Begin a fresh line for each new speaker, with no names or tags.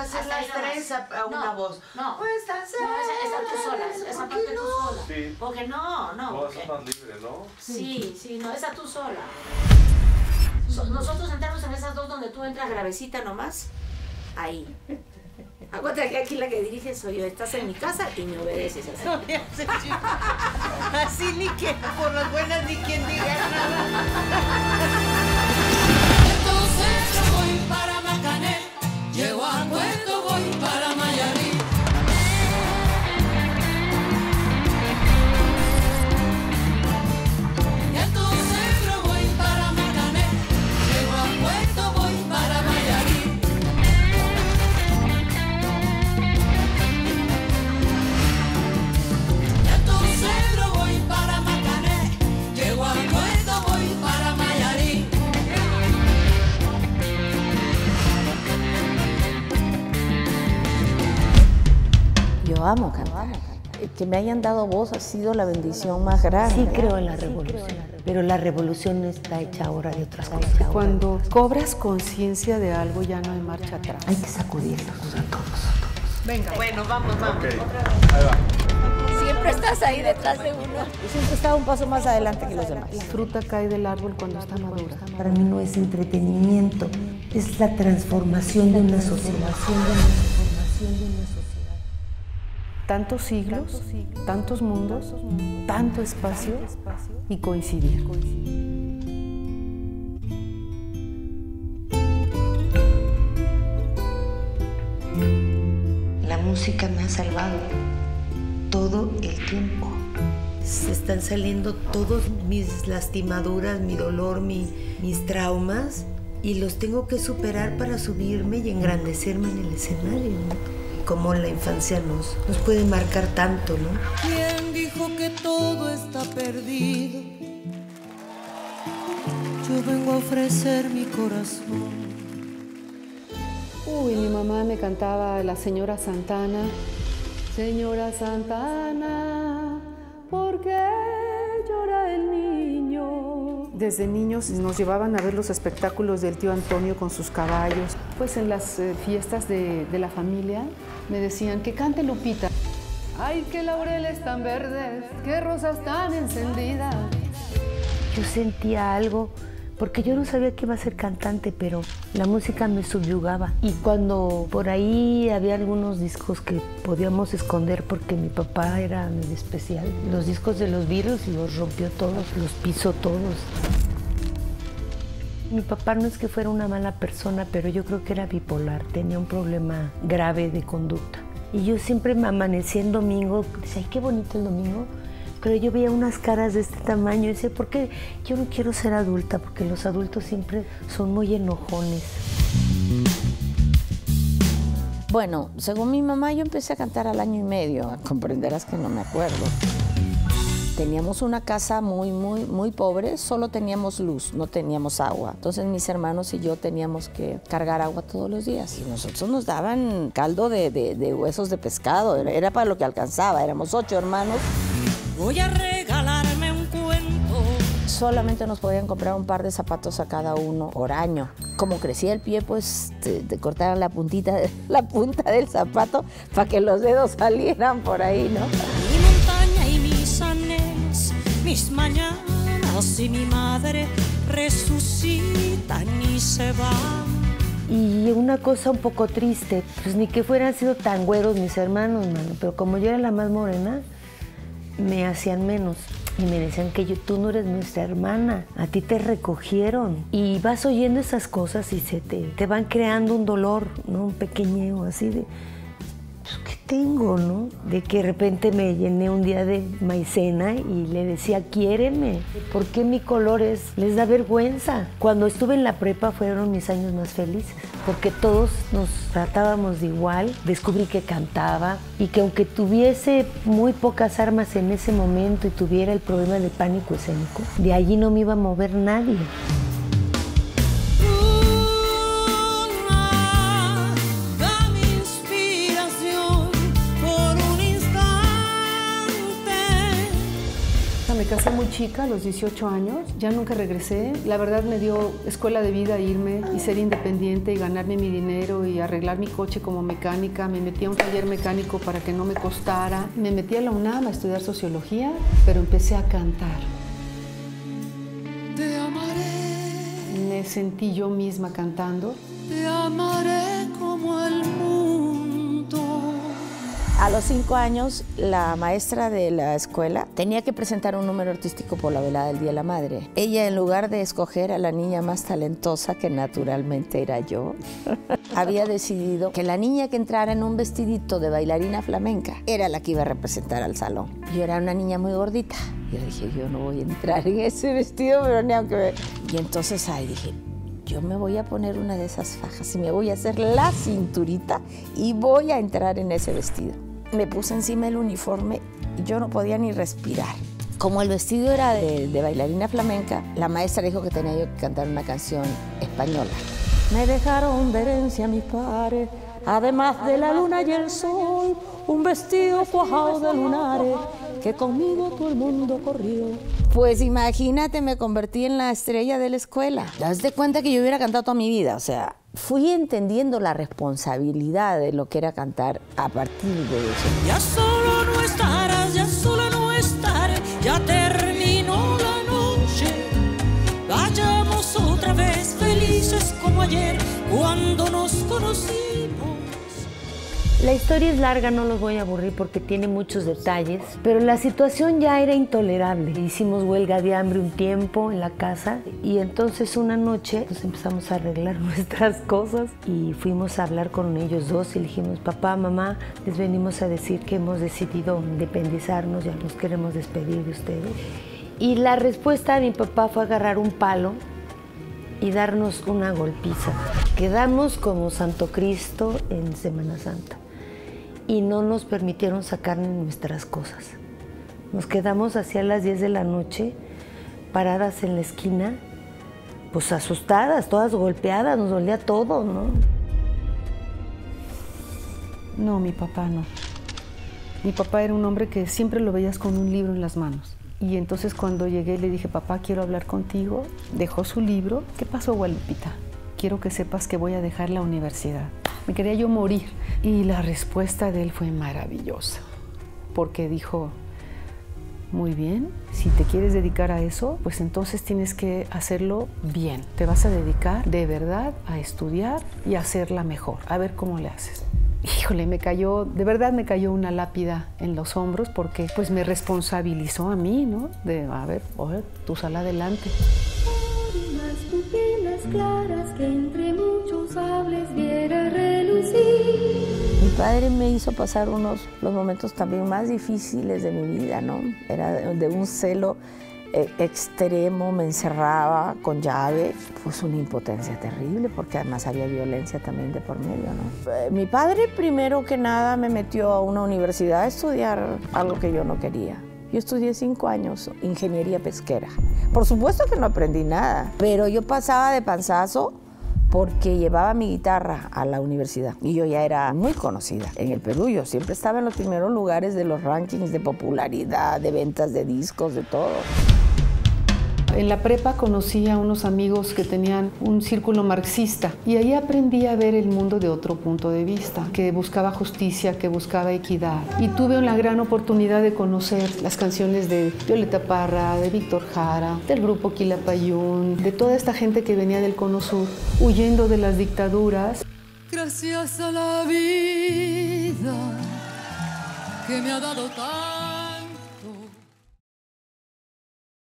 hacer
Hasta
las tres a, a una
No,
voz.
No,
Pues estás
no, esa, esa tú sola, esa
¿por
parte
qué
tú
no?
sola.
Sí.
Porque no, no.
No,
porque-
eso es más libre, ¿no?
Sí, sí, no, esa tú sola. So- nosotros entramos en esas dos donde tú entras gravecita nomás. Ahí. Acuérdate que aquí la que dirige soy yo. Estás en mi casa y me obedeces así.
Así ni que por las buenas ni quien diga nada.
Yo
amo cantar. Que me hayan dado voz ha sido la bendición más grande.
Sí creo en la revolución, pero la revolución no está hecha ahora de otras cosas.
Cuando cobras conciencia de algo ya no hay marcha atrás.
Hay que sacudirlos a todos.
Venga, bueno, vamos, vamos.
Ahí va.
Siempre estás ahí detrás de uno. Y siempre estaba un paso más adelante que los demás.
La fruta cae del árbol cuando está madura.
Para mí no es entretenimiento, es la transformación de una sociedad.
Tantos siglos, tantos mundos, tanto espacio y coincidir.
La música me ha salvado todo el tiempo. Se están saliendo todos mis lastimaduras, mi dolor, mi- mis traumas y los tengo que superar para subirme y engrandecerme en el escenario. ¿No? Como la infancia nos, nos puede marcar tanto, ¿no?
¿Quién dijo que todo está perdido? Yo vengo a ofrecer mi corazón.
Uy, mi mamá me cantaba la señora Santana. Señora Santana, ¿por qué llora el niño? Desde niños nos llevaban a ver los espectáculos del tío Antonio con sus caballos. Pues en las eh, fiestas de, de la familia me decían que cante Lupita. Ay, qué laureles tan verdes, qué rosas tan encendidas.
Yo sentía algo, porque yo no sabía que iba a ser cantante, pero la música me subyugaba. Y cuando por ahí había algunos discos que podíamos esconder porque mi papá era medio especial, los discos de los Beatles los rompió todos, los pisó todos. Mi papá no es que fuera una mala persona, pero yo creo que era bipolar, tenía un problema grave de conducta. Y yo siempre me amanecía en domingo, decía, ay, qué bonito el domingo, pero yo veía unas caras de este tamaño y decía, ¿por qué yo no quiero ser adulta? Porque los adultos siempre son muy enojones.
Bueno, según mi mamá, yo empecé a cantar al año y medio. Comprenderás que no me acuerdo. Teníamos una casa muy, muy, muy pobre, solo teníamos luz, no teníamos agua. Entonces mis hermanos y yo teníamos que cargar agua todos los días. Y nosotros nos daban caldo de, de- de huesos de pescado, era, para lo que alcanzaba. Éramos ocho hermanos.
Voy a regalarme un cuento.
Solamente nos podían comprar un par de zapatos a cada uno por año. Como crecía el pie, pues te, te cortaban la puntita, la punta del zapato para que los dedos salieran por ahí, ¿no?
Mis mañanas y mi madre resucitan y se van.
Y una cosa un poco triste, pues ni que fueran sido tan güeros mis hermanos, mano, pero como yo era la más morena, me hacían menos. Y me decían que tú no eres nuestra hermana, a ti te recogieron. Y vas oyendo esas cosas y se te, te van creando un dolor, ¿no? Un pequeñeo así de, pues, ¿qué tengo, no? De que de repente me llené un día de maicena y le decía, quiéreme. ¿Por qué mi color es? Les da vergüenza. Cuando estuve en la prepa fueron mis años más felices, porque todos nos tratábamos de igual. Descubrí que cantaba y que aunque tuviese muy pocas armas en ese momento y tuviera el problema de pánico escénico, de allí no me iba a mover nadie.
Me casé muy chica, a los 18 años, ya nunca regresé. La verdad me dio escuela de vida irme y ser independiente y ganarme mi dinero y arreglar mi coche como mecánica. Me metí a un taller mecánico para que no me costara. Me metí a la UNAM a estudiar sociología, pero empecé a cantar.
Te amaré,
Me sentí yo misma cantando.
te amaré como el mundo.
A los cinco años, la maestra de la escuela tenía que presentar un número artístico por la velada del Día de la Madre. Ella, en lugar de escoger a la niña más talentosa, que naturalmente era yo, había decidido que la niña que entrara en un vestidito de bailarina flamenca era la que iba a representar al salón. Yo era una niña muy gordita. Yo dije, yo no voy a entrar en ese vestido, pero ni aunque me... Y entonces ahí dije, yo me voy a poner una de esas fajas y me voy a hacer la cinturita y voy a entrar en ese vestido. Me puse encima el uniforme y yo no podía ni respirar. Como el vestido era de, de bailarina flamenca, la maestra dijo que tenía yo que cantar una canción española. Me dejaron de herencia mis padres, además de la luna y el sol, un vestido cuajado de lunares que conmigo todo el mundo corrió. Pues imagínate, me convertí en la estrella de la escuela. Das de cuenta que yo hubiera cantado toda mi vida, o sea, fui entendiendo la responsabilidad de lo que era cantar a partir de eso.
Ya solo no estarás, ya solo no estaré, ya terminó la noche. Vayamos otra vez felices como ayer cuando nos conocimos.
La historia es larga, no los voy a aburrir porque tiene muchos detalles, pero la situación ya era intolerable. Hicimos huelga de hambre un tiempo en la casa y entonces una noche nos empezamos a arreglar nuestras cosas y fuimos a hablar con ellos dos y dijimos, papá, mamá, les venimos a decir que hemos decidido independizarnos, ya nos queremos despedir de ustedes. Y la respuesta de mi papá fue agarrar un palo y darnos una golpiza. Quedamos como Santo Cristo en Semana Santa y no nos permitieron sacar nuestras cosas. Nos quedamos hacia las 10 de la noche, paradas en la esquina, pues asustadas, todas golpeadas, nos dolía todo, ¿no?
No, mi papá no. Mi papá era un hombre que siempre lo veías con un libro en las manos. Y entonces cuando llegué le dije, papá, quiero hablar contigo. Dejó su libro. ¿Qué pasó, Guadalupita? Quiero que sepas que voy a dejar la universidad. Me quería yo morir. Y la respuesta de él fue maravillosa. Porque dijo, muy bien, si te quieres dedicar a eso, pues entonces tienes que hacerlo bien. Te vas a dedicar de verdad a estudiar y a hacerla mejor. A ver cómo le haces. Híjole, me cayó, de verdad me cayó una lápida en los hombros porque pues me responsabilizó a mí, ¿no? De, a ver, oye, tú sal adelante.
Padre me hizo pasar unos los momentos también más difíciles de mi vida, ¿no? Era de un celo eh, extremo, me encerraba con llave, pues una impotencia terrible, porque además había violencia también de por medio, ¿no? Eh, mi padre primero que nada me metió a una universidad a estudiar algo que yo no quería. Yo estudié cinco años ingeniería pesquera. Por supuesto que no aprendí nada, pero yo pasaba de panzazo porque llevaba mi guitarra a la universidad y yo ya era muy conocida en el Perú. Yo siempre estaba en los primeros lugares de los rankings de popularidad, de ventas de discos, de todo.
En la prepa conocí a unos amigos que tenían un círculo marxista y ahí aprendí a ver el mundo de otro punto de vista, que buscaba justicia, que buscaba equidad. Y tuve la gran oportunidad de conocer las canciones de Violeta Parra, de Víctor Jara, del grupo Quilapayún, de toda esta gente que venía del Cono Sur, huyendo de las dictaduras.
Gracias a la vida que me ha dado tanto.